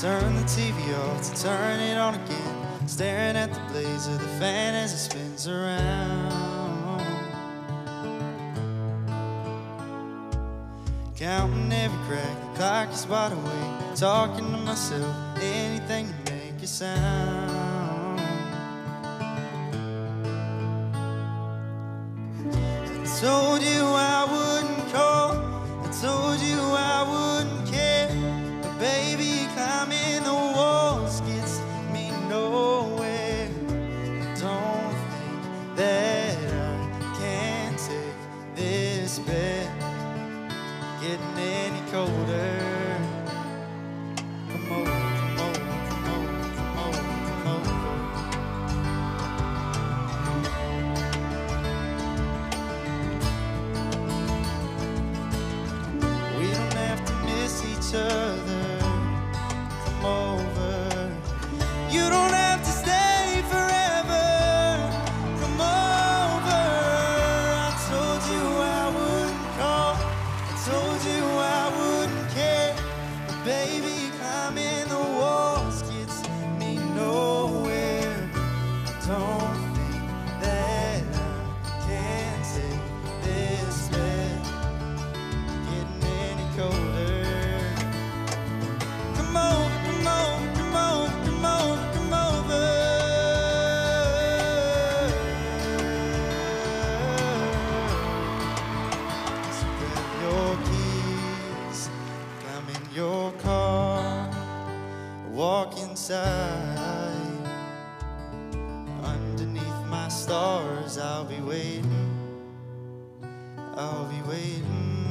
Turn the TV off to turn it on again. Staring at the blaze of the fan as it spins around. Counting every crack, the clock is wide awake. Talking to myself, anything to make a sound. I told you I wouldn't call. I told you bed getting any colder. Come over, come over, come over, come over, come over. We don't have to miss each other. Come over. You don't your car, walk inside. Underneath my stars, I'll be waiting. I'll be waiting